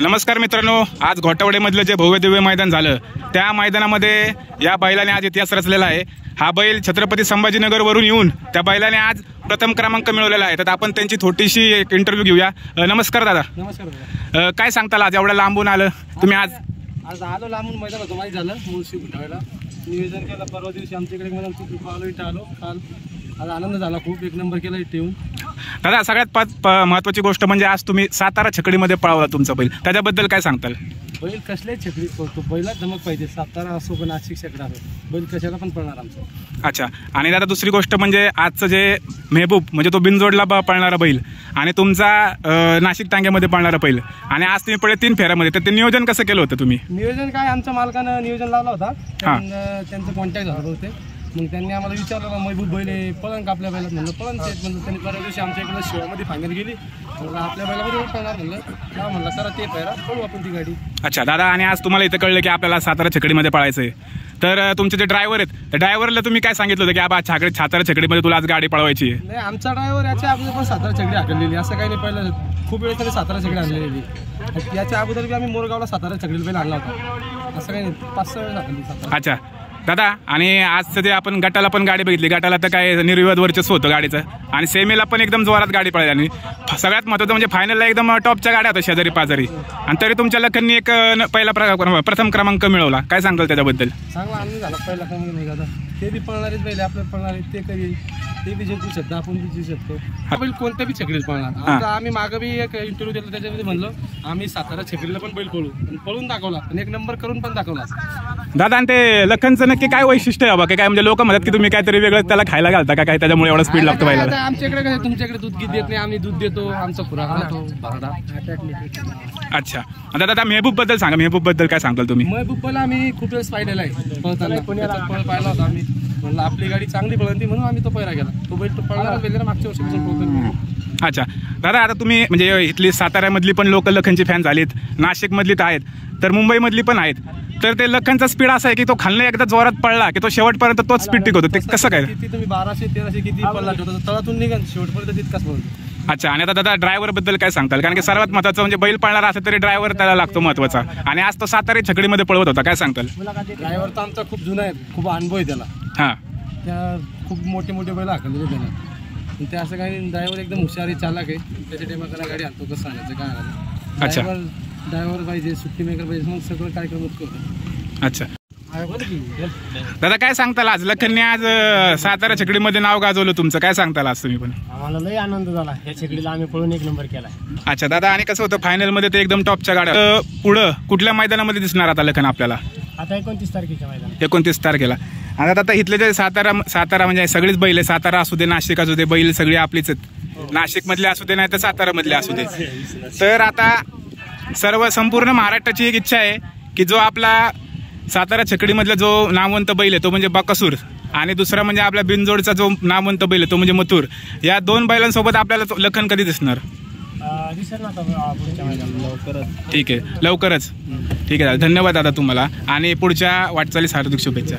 नमस्कार मित्रांनो आज घोटावडेमधलं जे भव्य दिव्य मैदान झालं त्या मैदानामध्ये या बैलाने आज इतिहास रचलेला आहे. हा बैल छत्रपती संभाजीनगरवरून येऊन त्या बैलाने आज प्रथम क्रमांक मिळवलेला आहे. तर आपण त्यांची छोटीशी एक इंटरव्ह्यू घेऊया. अ, नमस्कार दादा. नमस्कार दादा. अ, काय सांगताल आज? एवढ्या लांबून आलं तुम्ही आज? आज आलो लांबून मैदान होतं माहीत झालं मुळशी ठेवायला नियोजन केलं परवा दिवशी आमच्याकडे मैदान खूप आलो इथं आलो काल. आज आनंद झाला खूप एक नंबर केला इथे येऊन. दादा सगळ्यात पाच महत्वाची गोष्ट म्हणजे आज तुम्ही सातारा छकडीमध्ये पळवला तुमचा बैल. त्याच्याबद्दल काय सांगताल? बैल कसल्याही छकडी पळतो? बैलाच धमक पाहिजे. सातारा असो का नाशिक छकडा असो बैल कशाला पण पळणार आमचा. अच्छा. आणि दादा दुसरी गोष्ट म्हणजे आजचं जे मेहबूब म्हणजे तो बिनजोडला पळणारा बैल आणि तुमचा नाशिक टांग्यामध्ये पळणारा बैल. आणि आज तुम्ही पडले तीन फेऱ्यामध्ये. तर ते नियोजन कसं केलं होतं तुम्ही? नियोजन काय? आमच्या मालकानं नियोजन लावला होता. त्यांचं कॉन्टॅक्ट झालं होते. मग त्यांनी आम्हाला विचारलं बा, महबूब बैल पळण का आपल्या बैलात. म्हणलं पळण ते. म्हणलं त्यांनी परवा दिवशी आमच्या इकडे शिवामध्ये फायनल गेली. म्हणलं आपल्या बैलामध्ये पळणार. म्हणलं का म्हणलं करा ते पैरा पळू आपण ती गाडी. अच्छा दादा आणि आज तुम्हाला इथं कळलं की आपल्याला सातारा छकडीमध्ये पळायचं आहे. तर तुमचे जे ड्रायव्हर आहेत त्या ड्रायव्हरला तुम्ही काय सांगितलं होतं की आबा छाकडे सातारा छकडीमध्ये तुला आज गाडी पळवायची आहे. नाही आमचा ड्रायव्हर याच्या अगोदर पण सातारा छकडी हाकललेली असं काही नाही पहिलं खूप वेळेस तरी सातारा छकडी आणलेली याच्या अगोदर बी आम्ही मोरगावला सातारा छकडीला पहिला आणला होता. असं काही नाही पाच सहा हाकलली सातारा. अच्छा दादा आणि आजचं जे आपण गटाला पण गाडी बघितली गटाला तर काय निर्विवाद वर्चस्व होतं गाडीचं. आणि सेमीला पण एकदम जोरात गाडी पळाली. आणि सगळ्यात महत्त्वाचं म्हणजे फायनलला एकदम टॉपच्या गाड्या होत्या शेजारी पाजारी. आणि तरी तुमच्या लखननी एक पहिला प्र- प्रथम क्रमांक मिळवला. काय सांगाल त्याच्याबद्दल? चांगला आनंद झाला पहिला दादा ते बी पळणारेच पहिले आपल्याला पळणारे ते कधी ते बी जिंकू शकतो आपण बी जिंकू शकतो. हा. बैल कोणत्या बी छकडीत पळणार? आता आम्ही मागं बी एक इंटरव्ह्यू दिला त्याच्यामध्ये म्हणलो आम्ही सातारा छकडीला पण बैल पळू. आणि पळून दाखवला आणि एक नंबर करून पण दाखवला. दादा आणि ते लखनचं नक्की काय वैशिष्ट्य आहे बाबा? काय म्हणजे लोक म्हणतात की तुम्ही काहीतरी वेगळं त्याला खायला घालता का? काय त्याच्यामुळे एवढं स्पीड लागतं आता पहिला आमच्याकडे कसं तुमच्याकडे दूध गीत देत नाही आम्ही दूध देतो आमचा खुराक राहतो भरडा. अच्छा. आणि दादा मेहबूबबद्दल सांगा. मेहबूबबद्दल काय सांगाल तुम्ही? महबूबला आम्ही खूप वेळेस पाहिलेला आहे पळताना. त्याचा पळ पाहिला होता आम्ही. म्हणलं आपली गाडी चांगली पळती म्हणून आम्ही तो पहिला गेला. तो बैल तो पळणार मागच्या वर्षी पळतो अच्छा. दादा आता तुम्ही म्हणजे इथली साताऱ्यामधली पण लोक लखनची फॅन झालीत नाशिकमधली तर आहेत तर मुंबईमधली पण आहेत. तर ते लखनचा स्पीड असा आहे की तो खालनं एकदा जोरात पडला की तो शेवटपर्यंत तोच स्पीड टिकवतो. ते कसं काय? किती तुम्ही बाराशे तेराशे किती पडला तळातून निघा शेवटपर्यंत तितकाच पळतो अच्छा आणि आता दादा ड्रायव्हरबद्दल काय सांगताल? कारण की सर्वात महत्वाचं म्हणजे बैल पळणारा असेल तरी ड्रायव्हर त्याला लागतो महत्त्वाचा. आणि आज तो सातारा छकडीमध्ये पळवत होता काय सांगताल? ड्रायव्हर तर आमचा खूप जुना आहे खूप अनुभव आहे त्याला. हां. त्या खूप मोठे मोठे बैल हाकललेले त्याला. ते असं काही ड्रायव्हर एकदम हुशार चालक आहे. त्याच्या टायमाला गाडी आणतो कसं सांगायचं काय अच्छा. ड्रायव्हर पाहिजे सुट्टी मेकर पाहिजे मग सगळं कार्यक्रम करतो अच्छा. दादा काय सांगताल आज? लखनने आज सातारा छकडीमध्ये नाव गाजवलं तुमचं. काय सांगताल आज तुम्ही पण? आम्हाला लय आनंद झाला. या छकडीला आम्ही पळून एक नंबर केला अच्छा दादा आणि कसं होतं? फायनलमध्ये ते एकदम टॉपच्या गाड्या पुढं कुठल्या मैदानामध्ये दिसणार आता लखन आपल्याला? आता एकोणतीस तारखेच्या मैदान एकोणतीस तारखेला. आणि आता आता इथले जे सातारा सातारा म्हणजे सगळीच बैल आहे सातारा असू दे नाशिक असू दे बैल सगळी आपलीच आहेत. नाशिक मधले असू दे नाही तर सातारा मधले असू दे. तर आता सर्व संपूर्ण महाराष्ट्राची एक इच्छा आहे की जो आपला सातारा छकडीमधला जो नामवंत बैल आहे तो म्हणजे बकासूर. आणि दुसरा म्हणजे आपल्या बिनजोडचा जो नामवंत बैल आहे तो म्हणजे मथुर. या दोन बैलांसोबत आपल्याला तो लखन कधी दिसणार? ठीक आहे. लवकरच. ठीक आहे धन्यवाद दादा तुम्हाला. आणि पुढच्या वाटचाली हार्दिक शुभेच्छा.